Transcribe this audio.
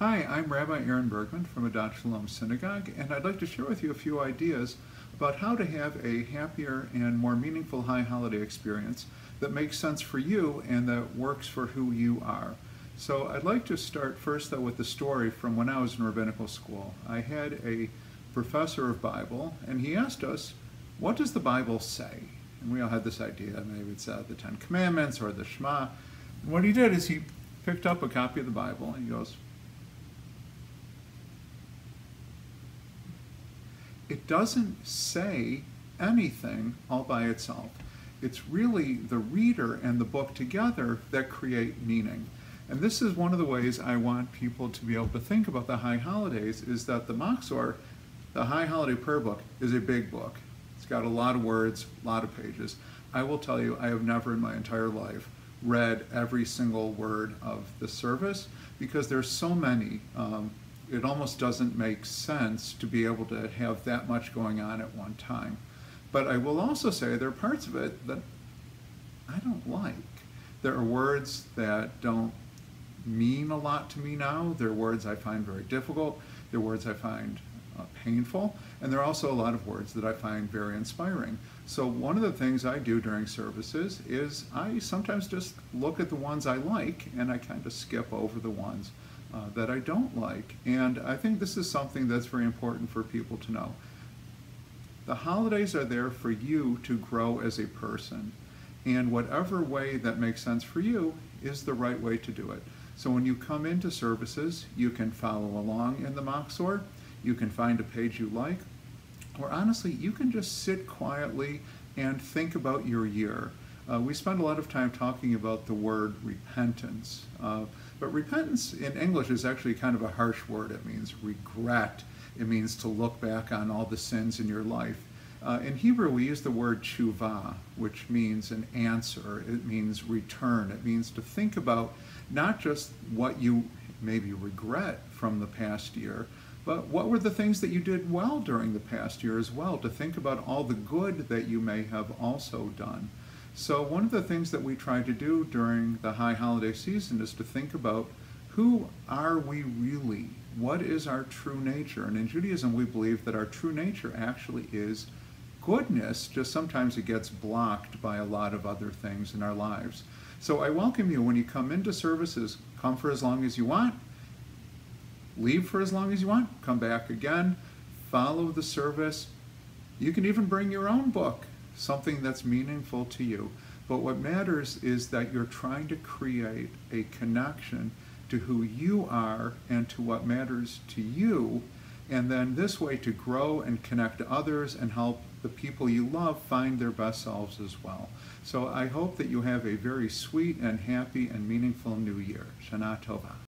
Hi, I'm Rabbi Aaron Bergman from Adat Shalom Synagogue, and I'd like to share with you a few ideas about how to have a happier and more meaningful high holiday experience that makes sense for you and that works for who you are. So I'd like to start first though with the story from when I was in rabbinical school. I had a professor of Bible, and he asked us, what does the Bible say? And we all had this idea, maybe it's uh, the Ten Commandments or the Shema. And what he did is he picked up a copy of the Bible and he goes, it doesn't say anything all by itself. It's really the reader and the book together that create meaning. And this is one of the ways I want people to be able to think about the high holidays is that the Machzor, the high holiday prayer book, is a big book. It's got a lot of words, a lot of pages. I will tell you, I have never in my entire life read every single word of the service because there's so many um, it almost doesn't make sense to be able to have that much going on at one time. But I will also say there are parts of it that I don't like. There are words that don't mean a lot to me now. There are words I find very difficult. There are words I find uh, painful. And there are also a lot of words that I find very inspiring. So one of the things I do during services is I sometimes just look at the ones I like and I kind of skip over the ones uh, that I don't like. And I think this is something that's very important for people to know. The holidays are there for you to grow as a person. And whatever way that makes sense for you is the right way to do it. So when you come into services, you can follow along in the Machzor, you can find a page you like, or honestly, you can just sit quietly and think about your year. Uh, we spend a lot of time talking about the word repentance. Uh, but repentance in English is actually kind of a harsh word. It means regret. It means to look back on all the sins in your life. Uh, in Hebrew, we use the word tshuva, which means an answer. It means return. It means to think about not just what you maybe regret from the past year, but what were the things that you did well during the past year as well, to think about all the good that you may have also done. So one of the things that we try to do during the high holiday season is to think about who are we really? What is our true nature? And in Judaism, we believe that our true nature actually is goodness, just sometimes it gets blocked by a lot of other things in our lives. So I welcome you when you come into services, come for as long as you want, leave for as long as you want, come back again, follow the service. You can even bring your own book something that's meaningful to you. But what matters is that you're trying to create a connection to who you are and to what matters to you. And then this way to grow and connect to others and help the people you love find their best selves as well. So I hope that you have a very sweet and happy and meaningful new year. Shana Tova.